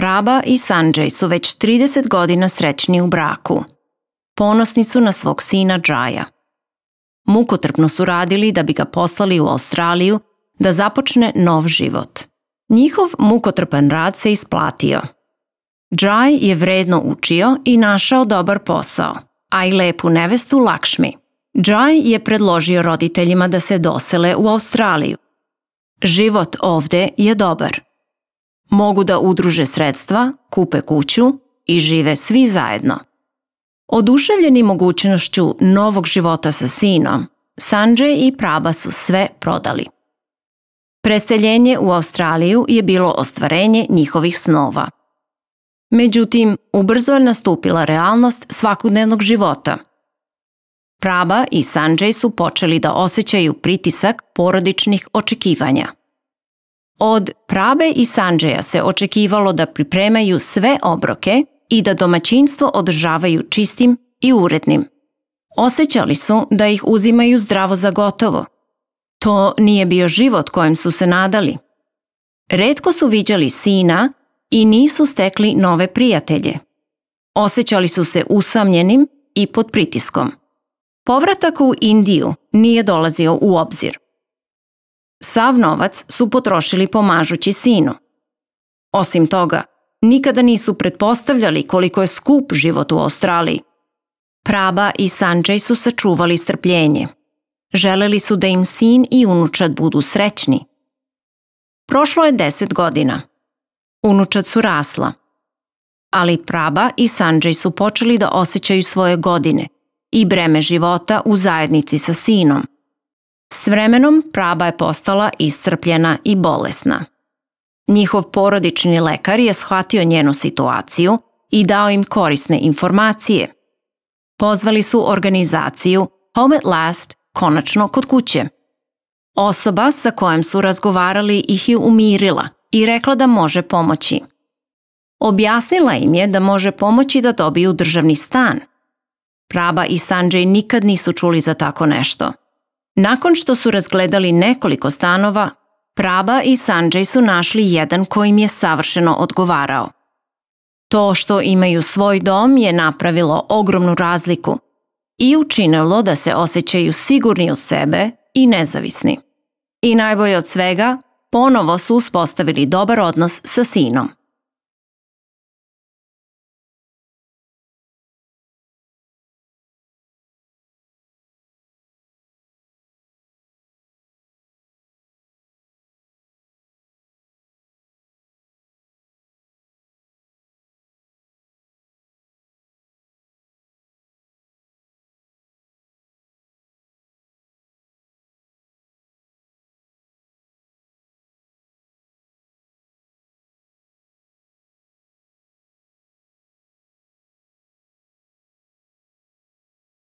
Praba i Sanjay su već 30 godina srećni u braku. Ponosni su na svog sina Džaja. Mukotrpno su radili da bi ga poslali u Australiju da započne nov život. Njihov mukotrpan rad se isplatio. Džaj je vredno učio i našao dobar posao, a i lepu nevestu Lakšmi. Džaj je predložio roditeljima da se dosele u Australiju. Život ovde je dobar. Mogu da udruže sredstva, kupe kuću i žive svi zajedno. Oduševljeni mogućnošću novog života sa sinom, Sanjay i Praba su sve prodali. Preseljenje u Australiju je bilo ostvarenje njihovih snova. Međutim, ubrzo je nastupila realnost svakodnevnog života. Praba i Sanjay su počeli da osjećaju pritisak porodičnih očekivanja. Od Prabe i Sanjaya se očekivalo da pripremaju sve obroke i da domaćinstvo održavaju čistim i urednim. Osećali su da ih uzimaju zdravo za gotovo. To nije bio život kojem su se nadali. Redko su viđali sina i nisu stekli nove prijatelje. Osećali su se usamljenim i pod pritiskom. Povratak u Indiju nije dolazio u obzir. Sav novac su potrošili pomažući sinu. Osim toga, nikada nisu pretpostavljali koliko je skup život u Australiji. Praba i Sanjay su sačuvali strpljenje. Želeli su da im sin i unučad budu srećni. Prošlo je deset godina. Unučad su rasla. Ali Praba i Sanjay su počeli da osjećaju svoje godine i breme života u zajednici sa sinom. S vremenom Praba je postala iscrpljena i bolesna. Njihov porodični lekar je shvatio njenu situaciju i dao im korisne informacije. Pozvali su organizaciju Home at Last konačno kod kuće. Osoba sa kojom su razgovarali ih je umirila i rekla da može pomoći. Objasnila im je da može pomoći da dobiju državni stan. Praba i Sanjay nikad nisu čuli za tako nešto. Nakon što su razgledali nekoliko stanova, Praba i Sanjay su našli jedan koji im je savršeno odgovarao. To što imaju svoj dom je napravilo ogromnu razliku i učinilo da se osjećaju sigurni u sebe i nezavisni. I najbolje od svega, ponovo su uspostavili dobar odnos sa sinom.